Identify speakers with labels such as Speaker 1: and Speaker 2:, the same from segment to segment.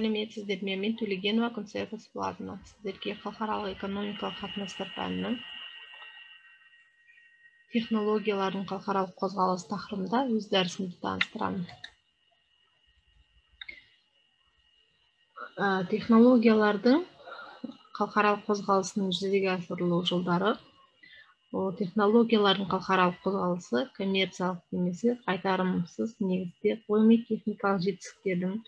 Speaker 1: сәлеметсіздер ме мен төлегенова күнсая тасболатовна сіздерге халықаралық экономикалық қатынастар пәнінің технологиялардың халықаралық қозғалысы тақырыбында өз дәрісімді таныстырамын технологиялардың халықаралық қозғалысының жүзеге асырылу жолдары ол технологиялардың халықаралық қозғалысы коммерциялық немесе қайтарымсыз негізде ғылыми техникалық жетістіктердің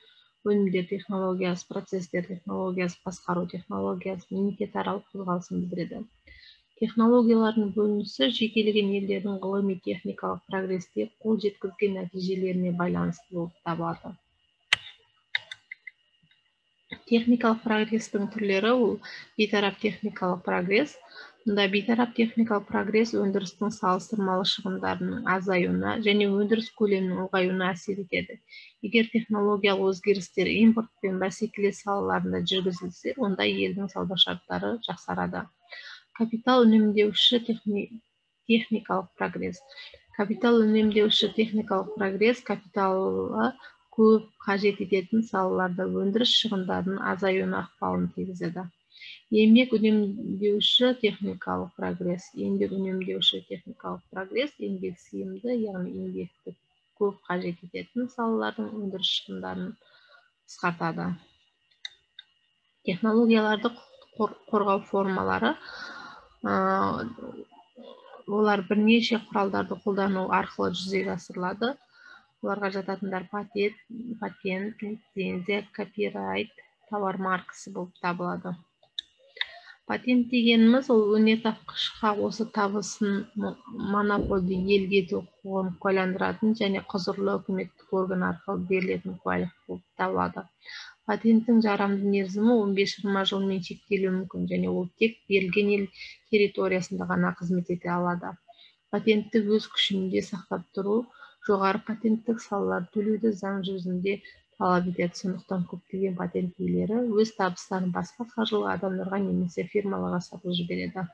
Speaker 1: өнімдер технологиясы процесстер технологиясы басқару технологиясы мемлекетаралық қозғалысын білдіреді технологиялардың бөлінісі жекелеген елдердің ғылыми техникалық прогресте қол жеткізген нәтижелеріне байланысты болып табылады. Техникалық прогрестің түрлері ол бейтарап техникалық прогресс мұнда бейтарап техникалық прогресс өндірістің салыстырмалы шығындарының азаюына және өндіріс көлемінің ұлғаюына әсер етеді. Егер технологиялық өзгерістер импорт пен бәсекелес салаларында жүргізілсе онда елдің сауда шарттары жақсарады. Капитал үнемдеуші техникалық прогресс. Капитал үнемдеуші техникалық прогресс капиталы көп қажет ететін салаларда өндіріс шығындарының азаюына ықпалын тигізеді. Еңбек үнемдеуші техникалық прогресс еңбек үнемдеуші техникалық прогресс еңбек сыйымды яғни еңбекті көп қажет ететін салалардың өндіріс шығындарын қысқартады. Технологияларды қорғау формалары олар бірнеше құралдарды қолдану арқылы жүзеге асырылады. Оларға жататындар патент патент лицензия копирайт тауар маркасы болып табылады. Патент дегеніміз ол өнертапқышқа осы табысын монопольді иелік ету құқығын куәландыратын және құзырлы үкіметтік орган арқылы берілетін куәлік болып табылады. Патенттің жарамды мерзімі 15-20 жылмен шектелуі мүмкін және ол тек берілген ел территориясында ғана қызмет ете алады. Патентті өз күшінде сақтап тұру жоғары патенттік салалар төлеуді заң жүзінде талап етеді сондықтан көптеген патент иелері өз табыстарын басқа қаржылы адамдарға немесе фирмаларға сатып жібереді.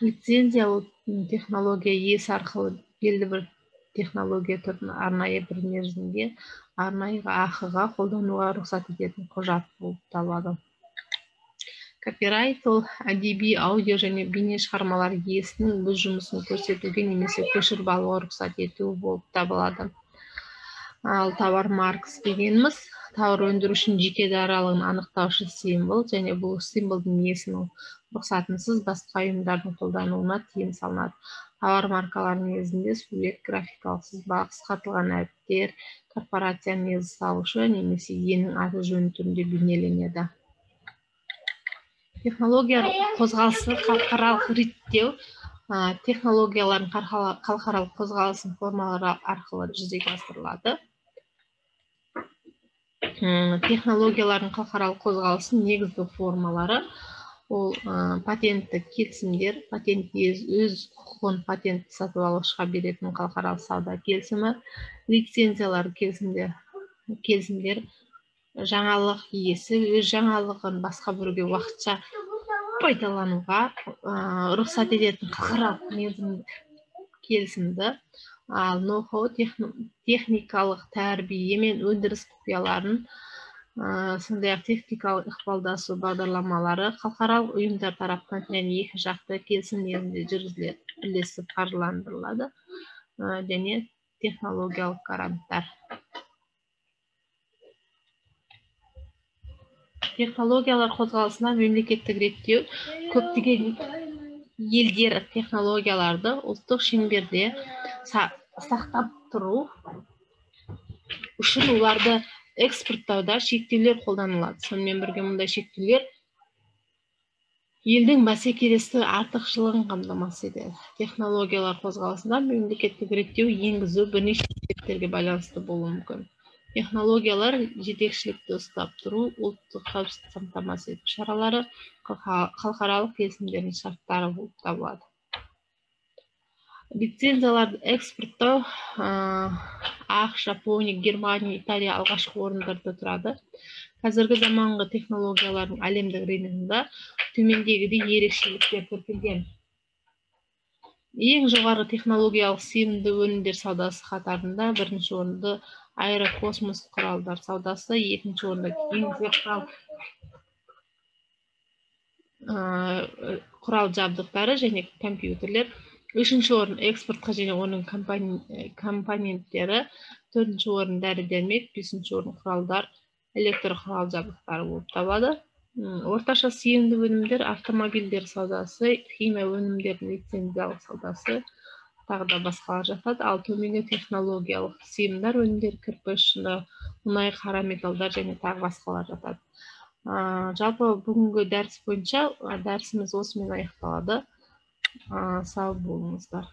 Speaker 1: Лицензия ол технология иесі арқылы белді бір технология түрін арнайы бір мерзімге арнайы ақыға қолдануға рұқсат ететін құжат болып табылады. Копирайт ол әдеби аудио және бейне шығармалар иесінің өз жұмысын көрсетуге немесе көшіріп алуға рұқсат етуі болып табылады. Ал тауар маркасы дегеніміз тауар өндірушінің жеке даралығын анықтаушы символ және бұл символдың иесінің рұқсатынсыз басқа ұйымдардың қолдануына тыйым салынады. Тауар маркалары негізінде сурет графикалық сызба қысқартылған әріптер корпорацияның негізі салушы немесе иенің аты жөні түрінде бейнеленеді. Технология қозғалысы халықаралық реттеу технологиялардың халықаралық қозғалысының формалары арқылы жүзеге асырылады. Технологиялардың халықаралық қозғалысының негізгі формалары ол патенттік келісімдер патент өз құқығын патент сатып алушыға беретін халықаралық сауда келісімі лицензиялар келісімдер келісімдер жаңалық иесі өз жаңалығын басқа біреуге уақытша пайдалануға рұқсат ететін халықаралық келісімді ал ноу техникалық тәрбие мен өндіріс құпияларын сондай ақ техникалық ықпалдасу бағдарламалары халықаралық ұйымдар тарапынан және екі жақты келісім негізінде жүргізіледі бірлесіп қаржыландырылады және технологиялық гранттар. Технологиялар қозғалысына мемлекеттік реттеу көптеген елдер технологияларды ұлттық шеңберде сақтап тұру үшін оларды экспорттауда шектеулер қолданылады. сонымен бірге мұндай шектеулер елдің бәсекелестік артықшылығын қамтамасыз етеді. Технологиялар қозғалысында мемлекеттік реттеу енгізу бірнеше себептерге байланысты болуы мүмкін. Технологиялар жетекшілікті ұстап тұру ұлттық қауіпсіздікті қамтамасыз ету шаралары халықаралық келісімдердің шарттары болып табылады. Лицензияларды экспорттау ақш жапония германия италия алғашқы орындарда тұрады. Қазіргі заманғы технологиялардың әлемдік рыногында төмендегідей ерекшеліктер тіркелген ең жоғары технологиялық сенімді өнімдер саудасы қатарында бірінші орынды аэрокосмос құралдар саудасы екінші орында. Құрал құрал жабдықтары және компьютерлер. Үшінші орын экспортқа және оның компоненттері. Төртінші орын дәрі дәрмек бесінші орын құралдар электр құрал жабдықтары болып табылады. Орташа сиымды өнімдер автомобильдер саудасы химия өнімдерінің лицензиялық саудасы тағы да басқалар жатады. Ал төменгі технологиялық сиымдар өнімдер кірпіш шыны мұнай қара металдар және тағы басқалар жатады. Ә, жалпы бүгінгі дәріс бойынша дәрісіміз осымен аяқталады. Ә, сау болыңыздар.